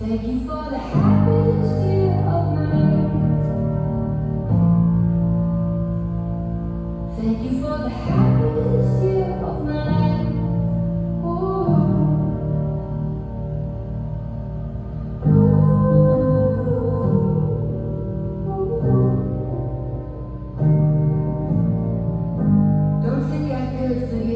Thank you for the happiest year of. Thank you for the happiest year of my life. Don't think I could.